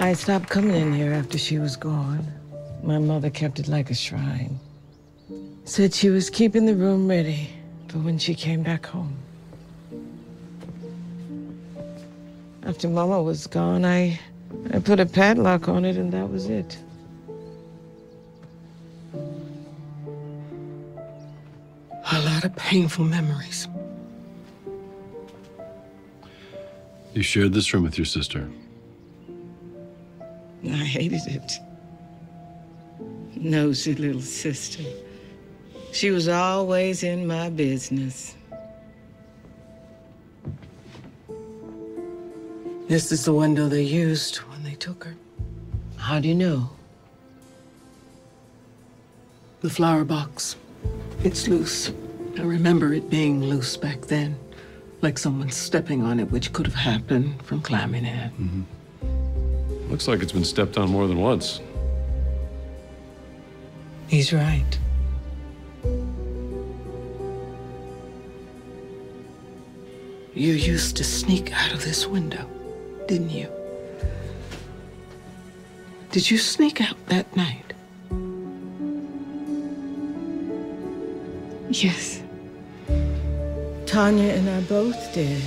I stopped coming in here after she was gone. My mother kept it like a shrine. Said she was keeping the room ready for when she came back home. After Mama was gone, I, I put a padlock on it, and that was it. A lot of painful memories. You shared this room with your sister. I hated it. Nosy little sister. She was always in my business. This is the window they used when they took her. How do you know? The flower box. It's loose. I remember it being loose back then. Like someone stepping on it, which could have happened from climbing in. Looks like it's been stepped on more than once. He's right. You used to sneak out of this window, didn't you? Did you sneak out that night? Yes. Tanya and I both did.